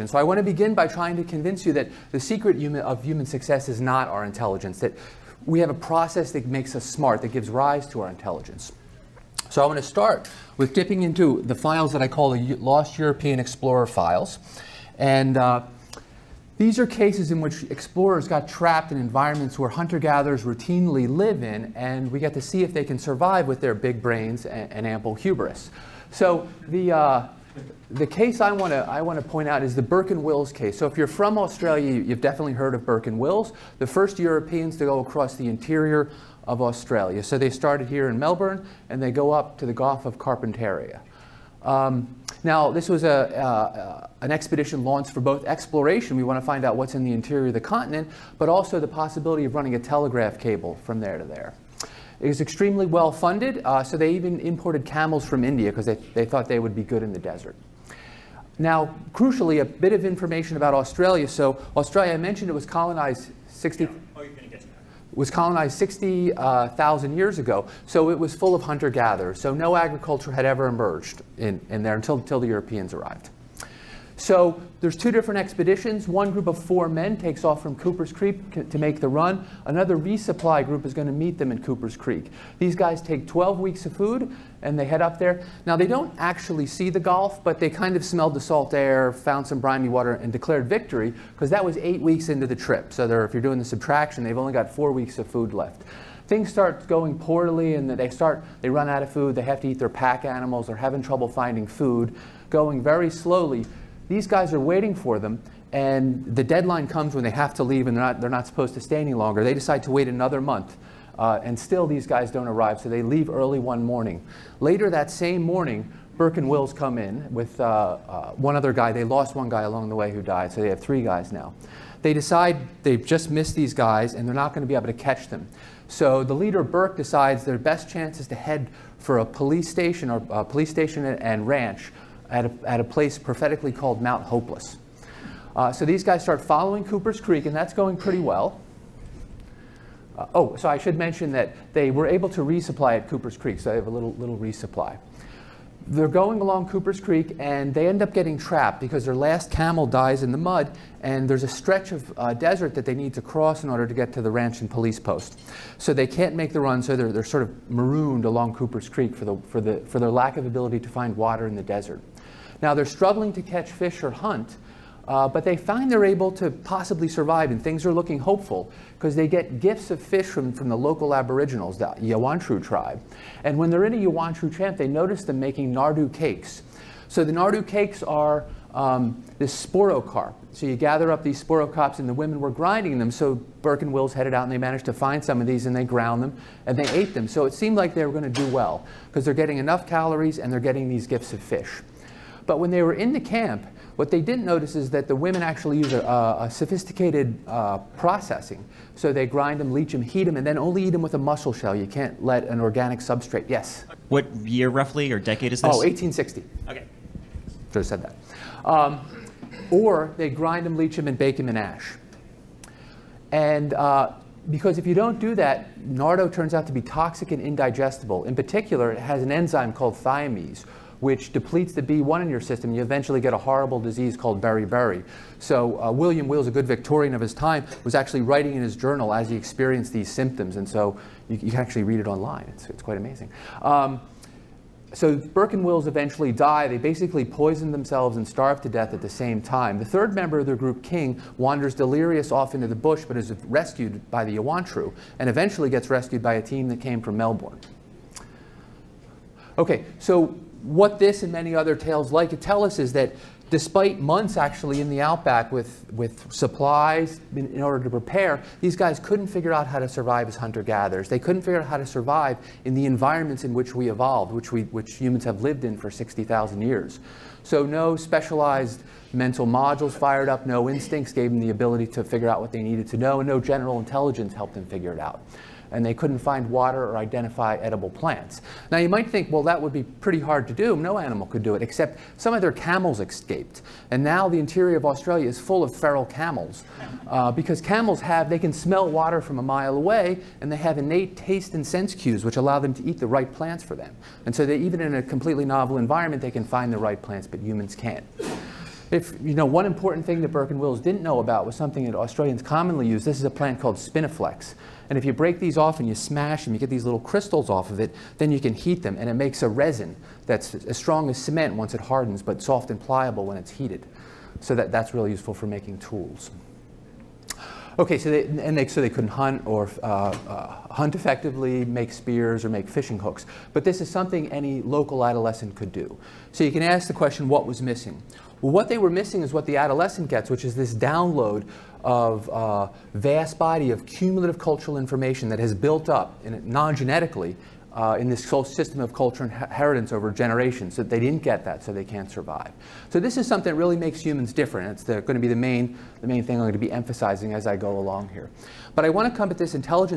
And so I want to begin by trying to convince you that the secret of human success is not our intelligence, that we have a process that makes us smart, that gives rise to our intelligence. So I want to start with dipping into the files that I call the Lost European Explorer files. And uh, these are cases in which explorers got trapped in environments where hunter-gatherers routinely live in, and we get to see if they can survive with their big brains and, and ample hubris. So the, uh, the case I want to I want to point out is the Burke and Wills case. So if you're from Australia, you've definitely heard of Burke and Wills, the first Europeans to go across the interior of Australia. So they started here in Melbourne and they go up to the Gulf of Carpentaria. Um, now, this was a, uh, an expedition launched for both exploration, we want to find out what's in the interior of the continent, but also the possibility of running a telegraph cable from there to there. It was extremely well funded, uh, so they even imported camels from India because they, they thought they would be good in the desert. Now, crucially, a bit of information about Australia. So Australia, I mentioned it was colonized 60, yeah. oh, was colonized 60,000 uh, years ago. So it was full of hunter-gatherers. So no agriculture had ever emerged in, in there until, until the Europeans arrived. So there's two different expeditions. One group of four men takes off from Cooper's Creek to make the run. Another resupply group is going to meet them in Cooper's Creek. These guys take 12 weeks of food and they head up there. Now they don't actually see the Gulf, but they kind of smelled the salt air, found some briny water, and declared victory because that was eight weeks into the trip. So if you're doing the subtraction, they've only got four weeks of food left things start going poorly and they start they run out of food they have to eat their pack animals they're having trouble finding food going very slowly these guys are waiting for them, and the deadline comes when they have to leave and they're not, they're not supposed to stay any longer. They decide to wait another month. Uh, and still these guys don't arrive, so they leave early one morning. Later that same morning, Burke and Wills come in with uh, uh, one other guy. They lost one guy along the way who died, so they have three guys now. They decide they've just missed these guys and they're not going to be able to catch them. So the leader, Burke, decides their best chance is to head for a police station or a police station and ranch at a, at a place prophetically called Mount Hopeless. Uh, so these guys start following Cooper's Creek, and that's going pretty well. Uh, oh, so I should mention that they were able to resupply at Cooper's Creek, so they have a little, little resupply they're going along Cooper's Creek and they end up getting trapped because their last camel dies in the mud and there's a stretch of uh, desert that they need to cross in order to get to the ranch and police post. So they can't make the run, so they're, they're sort of marooned along Cooper's Creek for, the, for, the, for their lack of ability to find water in the desert. Now they're struggling to catch fish or hunt, uh, but they find they're able to possibly survive and things are looking hopeful because they get gifts of fish from, from the local aboriginals, the Yawantru tribe. And when they're in a Yawantru camp, they notice them making Nardoo cakes. So the Nardoo cakes are um, this sporocarp. So you gather up these sporocarps and the women were grinding them. So Burke and Wills headed out and they managed to find some of these and they ground them and they ate them. So it seemed like they were going to do well because they're getting enough calories and they're getting these gifts of fish. But when they were in the camp, what they didn't notice is that the women actually use a, a sophisticated uh, processing. So they grind them, leach them, heat them, and then only eat them with a mussel shell. You can't let an organic substrate. Yes? What year roughly or decade is this? Oh, 1860. Okay. Should have said that. Um, or they grind them, leach them, and bake them in ash. And uh, because if you don't do that, nardoo turns out to be toxic and indigestible. In particular, it has an enzyme called thiaminase, which depletes the B1 in your system, you eventually get a horrible disease called beriberi. So uh, William Wills, a good Victorian of his time, was actually writing in his journal as he experienced these symptoms. And so you, you can actually read it online. It's, it's quite amazing. Um, so Burke and Wills eventually die. They basically poison themselves and starve to death at the same time. The third member of their group, King, wanders delirious off into the bush but is rescued by the Yawantru and eventually gets rescued by a team that came from Melbourne. Okay, so what this and many other tales like it tell us is that despite months actually in the outback with, with supplies in, in, order to prepare, these guys couldn't figure out how to survive as hunter-gatherers. They couldn't figure out how to survive in the environments in which we evolved, which, we, which humans have lived in for 60,000 years. So no specialized mental modules fired up, no instincts gave them the ability to figure out what they needed to know, and no general intelligence helped them figure it out and they couldn't find water or identify edible plants. Now you might think, well, that would be pretty hard to do. No animal could do it, except some of their camels escaped. And now the interior of Australia is full of feral camels uh, because camels have, they can smell water from a mile away and they have innate taste and sense cues which allow them to eat the right plants for them. And so they, even in a completely novel environment, they can find the right plants, but humans can't. If, you know, one important thing that Burke and Wills didn't know about was something that Australians commonly use. This is a plant called spinifex. And if you break these off and you smash them, you get these little crystals off of it, then you can heat them, and it makes a resin that's as strong as cement once it hardens, but soft and pliable when it's heated. So that, that's really useful for making tools. Okay, so they, and they, so they couldn't hunt or uh, uh, hunt effectively, make spears, or make fishing hooks. But this is something any local adolescent could do. So you can ask the question, what was missing? Well, what they were missing is what the adolescent gets, which is this download of a uh, vast body of cumulative cultural information that has built up non-genetically uh, in this whole system of culture inheritance over generations. that they didn't get that, so they can't survive. So this is something that really makes humans different. It's the, going to be the main, the main thing I'm going to be emphasizing as I go along here. But I want to come at this intelligence